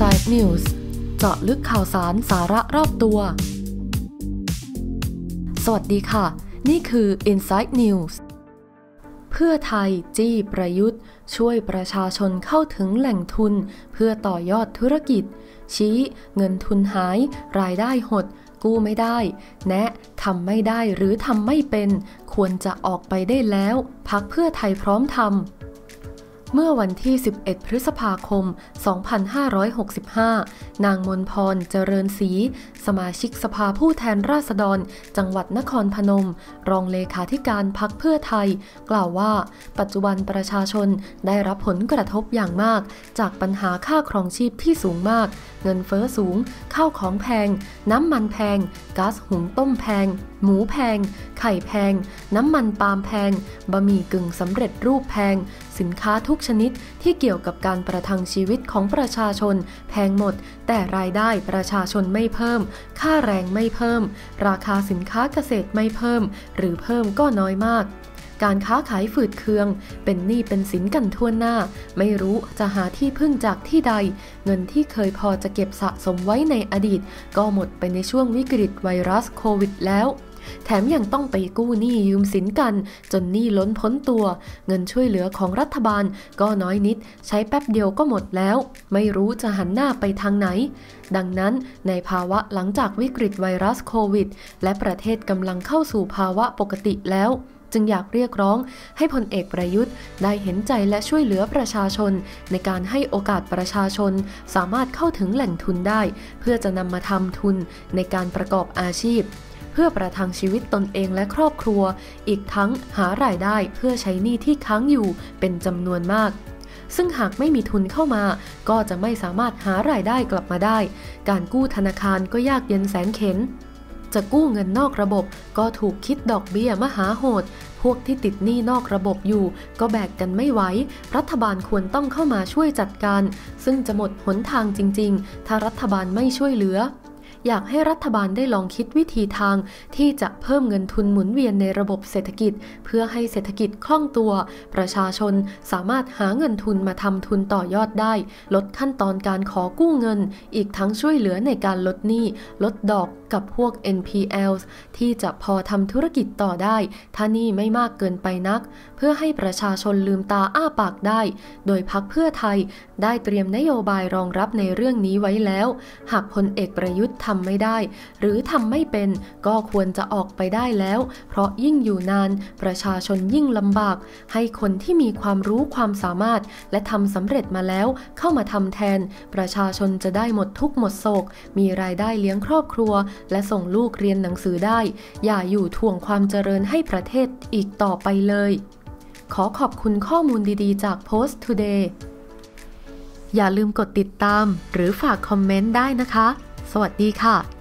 Inside News เจาะลึกข่าวสารสาระรอบตัว สวัสดีค่ะ นี่คือ Inside News เพื่อไทยจี้ประยุทธ์ ช่วยประชาชนเข้าถึงแหล่งทุน เพื่อต่อยอดธุรกิจ ชี้ เงินทุนหาย รายได้หด กู้ไม่ได้ แนะทำไม่ได้หรือทำไม่เป็น ควรจะออกไปได้แล้ว พักเพื่อไทยพร้อมทำ เมื่อวันที่ 11 พฤษภาคม 2565 นางมนพรเจริญศรี สมาชิกสภาผู้แทนราษฎร จังหวัดนครพนม รองเลขาธิการพักเพื่อไทย กล่าวว่า ปัจจุบันประชาชนได้รับผลกระทบอย่างมาก จากปัญหาค่าครองชีพที่สูงมาก เงินเฟอ้อสูง ข้าวของแพง น้ำมันแพง ก๊าซหุงต้มแพง หมูแพง ไข่แพง น้ำมันปาล์มแพง บะหมี่กึ่งสำเร็จรูปแพง สินค้าทุกชนิดที่เกี่ยวกับการประทังชีวิตของประชาชน แพงหมด แต่รายได้ประชาชนไม่เพิ่ม ค่าแรงไม่เพิ่ม ราคาสินค้าเกษตรไม่เพิ่ม หรือเพิ่มก็น้อยมาก การค้าขายฝืดเคือง เป็นหนี้เป็นสินกันทั่วหน้า ไม่รู้จะหาที่พึ่งจากที่ใด เงินที่เคยพอจะเก็บสะสมไว้ในอดีต ก็หมดไปในช่วงวิกฤตไวรัสโควิดแล้วแถมยังต้องไปกู้หนี้ยืมสินกัน จนหนี้ล้นพ้นตัว เงินช่วยเหลือของรัฐบาลก็น้อยนิด ใช้แป๊บเดียวก็หมดแล้ว ไม่รู้จะหันหน้าไปทางไหน ดังนั้นในภาวะหลังจากวิกฤตไวรัสโควิด และประเทศกำลังเข้าสู่ภาวะปกติแล้ว จึงอยากเรียกร้องให้พลเอกประยุทธ์ ได้เห็นใจและช่วยเหลือประชาชน ในการให้โอกาสประชาชน สามารถเข้าถึงแหล่งทุนได้ เพื่อจะนำมาทำทุนในการประกอบอาชีพ เพื่อประทังชีวิตตนเองและครอบครัว อีกทั้งหารายได้เพื่อใช้หนี้ที่ค้างอยู่เป็นจำนวนมากซึ่งหากไม่มีทุนเข้ามา ก็จะไม่สามารถหารายได้กลับมาได้ การกู้ธนาคารก็ยากเย็นแสนเข็น จะกู้เงินนอกระบบก็ถูกคิดดอกเบี้ยมหาโหด พวกที่ติดหนี้นอกระบบอยู่ ก็แบกกันไม่ไหว รัฐบาลควรต้องเข้ามาช่วยจัดการ ซึ่งจะหมดหนทางจริง ๆ ถ้ารัฐบาลไม่ช่วยเหลือ อยากให้รัฐบาลได้ลองคิดวิธีทาง ที่จะเพิ่มเงินทุนหมุนเวียนในระบบเศรษฐกิจ เพื่อให้เศรษฐกิจคล่องตัว ประชาชนสามารถหาเงินทุนมาทำทุนต่อยอดได้ ลดขั้นตอนการขอกู้เงิน อีกทั้งช่วยเหลือในการลดหนี้ ลดดอกกับพวก NPLs ที่จะพอทำธุรกิจต่อได้ ถ้านี่ไม่มากเกินไปนัก เพื่อให้ประชาชนลืมตาอ้าปากได้ โดยพักเพื่อไทยได้เตรียมนโยบายรองรับในเรื่องนี้ไว้แล้ว หากพลเอกประยุทธ์ทำไม่ได้ หรือทำไม่เป็น ก็ควรจะออกไปได้แล้ว เพราะยิ่งอยู่นาน ประชาชนยิ่งลำบาก ให้คนที่มีความรู้ความสามารถ และทำสำเร็จมาแล้ว เข้ามาทำแทน ประชาชนจะได้หมดทุกหมดโศก มีรายได้เลี้ยงครอบครัว และส่งลูกเรียนหนังสือได้ อย่าอยู่ถ่วงความเจริญให้ประเทศอีกต่อไปเลย ขอขอบคุณข้อมูลดีๆ จาก Post Today อย่าลืมกดติดตามหรือฝากคอมเมนต์ได้นะคะ สวัสดีค่ะ